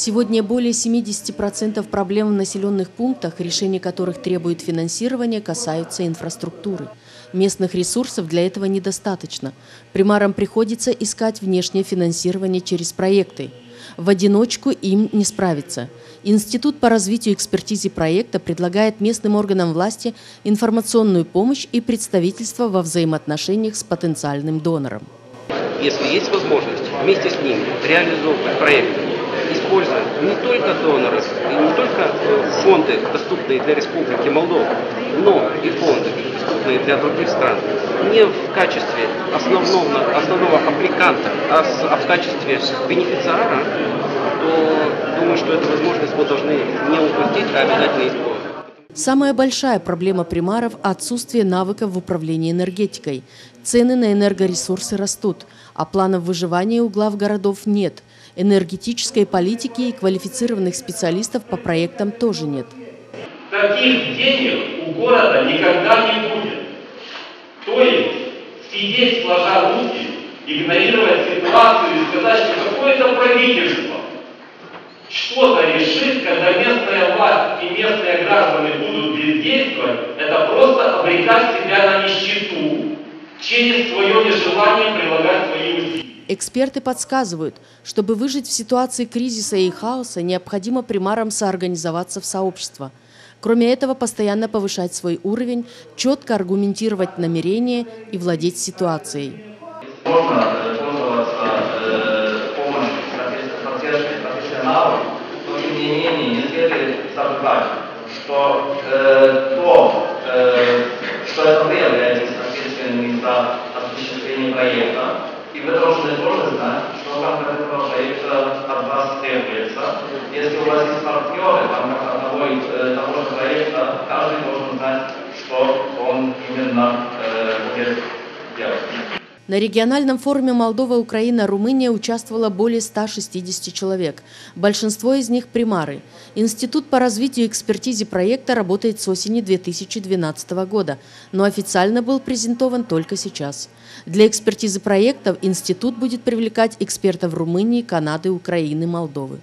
Сегодня более 70% проблем в населенных пунктах, решение которых требует финансирования, касаются инфраструктуры. Местных ресурсов для этого недостаточно. Примарам приходится искать внешнее финансирование через проекты. В одиночку им не справиться. Институт по развитию и экспертизе проекта предлагает местным органам власти информационную помощь и представительство во взаимоотношениях с потенциальным донором. Если есть возможность вместе с ними реализовывать проекты, используя не только доноров, не только э, фонды, доступные для Республики Молдова, но и фонды, доступные для других стран, не в качестве основного, основного аппликанта, а, а в качестве бенефициара, то думаю, что эту возможность мы должны не упустить, а обязательно использовать. Самая большая проблема примаров – отсутствие навыков в управлении энергетикой. Цены на энергоресурсы растут, а планов выживания у глав городов нет. Энергетической политики и квалифицированных специалистов по проектам тоже нет. Таких денег у города никогда не будет. То есть сидеть сложа руки, игнорировать ситуацию и сказать, что какое-то правительство что-то решит, когда местная власть и местные граждане будут бездействовать, это просто обрекать себя на нищету через свое нежелание прилагать свои усилия. Эксперты подсказывают, чтобы выжить в ситуации кризиса и хаоса, необходимо примарам соорганизоваться в сообщество. Кроме этого, постоянно повышать свой уровень, четко аргументировать намерения и владеть ситуацией. Можно профессионалов, но тем не менее не следует забывать, что э, то, э, что это вы являетесь ответственными за осуществление проекта, и вы должны тоже знать, что в рамках этого проекта от вас требуется. Если у вас есть партнеры в рамках одного и того же проекта, каждый должен знать, что он именно э, будет делать. На региональном форуме Молдова-Украина-Румыния участвовало более 160 человек. Большинство из них – примары. Институт по развитию и экспертизе проекта работает с осени 2012 года, но официально был презентован только сейчас. Для экспертизы проектов институт будет привлекать экспертов Румынии, Канады, Украины, Молдовы.